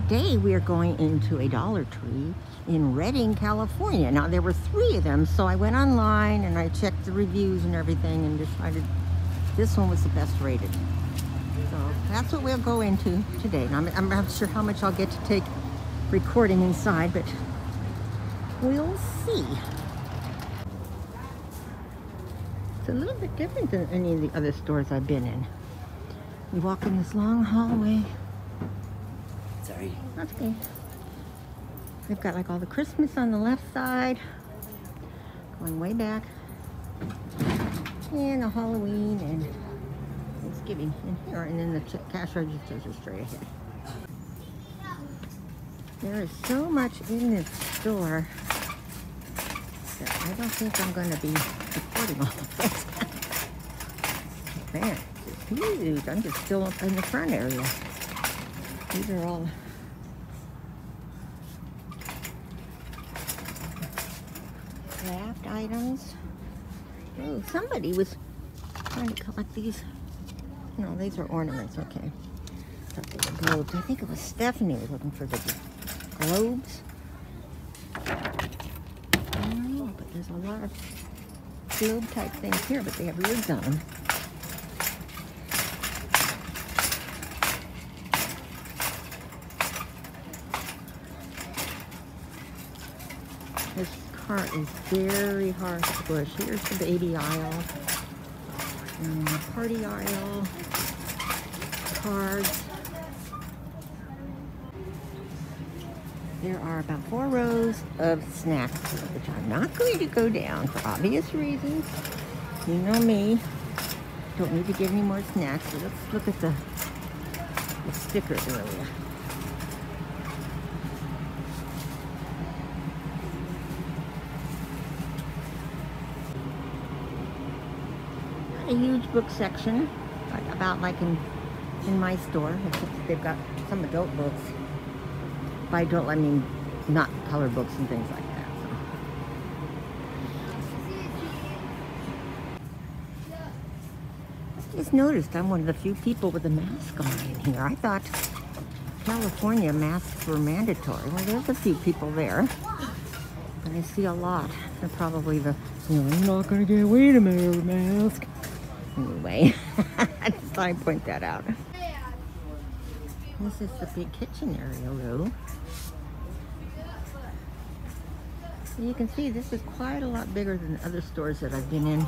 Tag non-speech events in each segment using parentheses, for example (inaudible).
today we are going into a Dollar Tree in Redding, California. Now there were three of them, so I went online and I checked the reviews and everything and decided this one was the best rated. So that's what we'll go into today. I'm, I'm not sure how much I'll get to take recording inside, but we'll see. It's a little bit different than any of the other stores I've been in. You walk in this long hallway. Sorry. That's okay. They've got like all the Christmas on the left side, going way back, and the Halloween and Thanksgiving in here, and then the cash registers are straight ahead. There is so much in this store that I don't think I'm going to be recording all of it. Man, it's huge. I'm just still up in the front area. These are all craft items. Oh, somebody was trying to collect these. No, these are ornaments, okay. Globes. I think it was Stephanie was looking for the globes. I don't know, but there's a lot of globe type things here, but they have lids on them. This cart is very hard to push. Here's the baby aisle, and the party aisle, cards. There are about four rows of snacks, which I'm not going to go down for obvious reasons. You know me. Don't need to get any more snacks. So let's look at the, the sticker area. A huge book section, about like in in my store. They've got some adult books. By adult, I mean not color books and things like that. So. I just noticed I'm one of the few people with a mask on in here. I thought California masks were mandatory. Well, there's a few people there. But I see a lot. They're probably the, you know, you're not going to get away to a mask. Anyway, (laughs) I just thought I'd point that out. This is the big kitchen area, Lou. You can see this is quite a lot bigger than other stores that I've been in.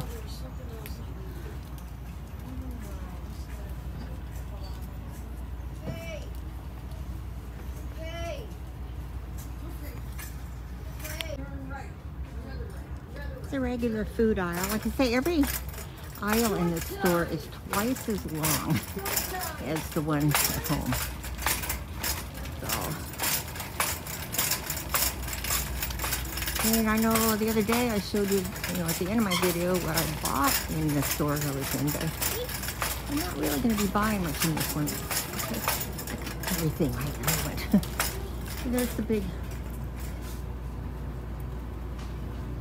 It's a regular food aisle. Like I say, every aisle in the store is twice as long as the one at home. So, and I know the other day I showed you, you know, at the end of my video what I bought in the store I was in, but I'm not really going to be buying much in this one. Everything I now, but (laughs) there's the big,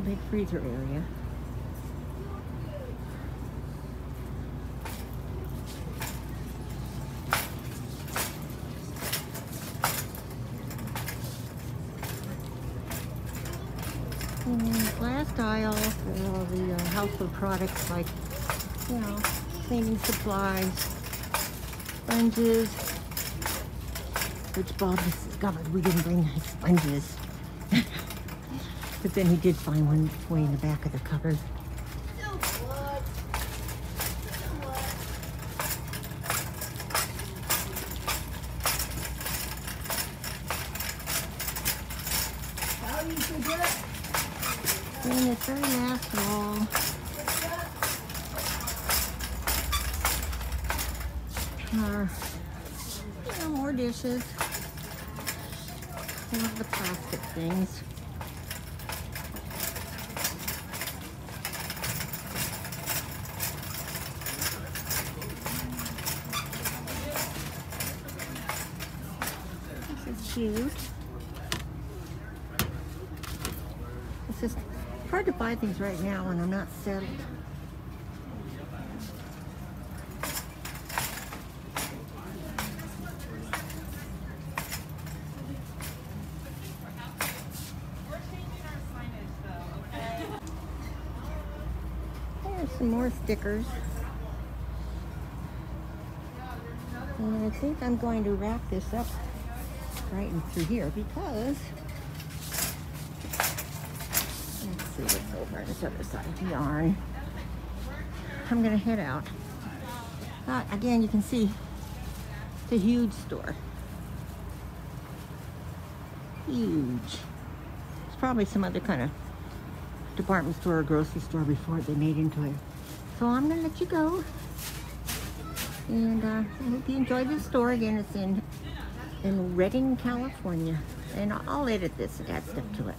big freezer area. Last aisle all the uh, household products like, you know, cleaning supplies, sponges, which Bob discovered we didn't bring sponges. (laughs) but then he did find one way in the back of the cupboard. And this very natural. Are, you know, more dishes. Some of the plastic things. This is cute. It's just hard to buy things right now when I'm not settled. There's some more stickers. And I think I'm going to wrap this up right in through here because see what's over on this other side of the yarn. I'm gonna head out. But again, you can see it's a huge store. Huge. It's probably some other kind of department store or grocery store before they made into it. So I'm gonna let you go. And uh, I hope you enjoyed this store. Again, it's in in Redding, California. And I'll edit this and add stuff to it.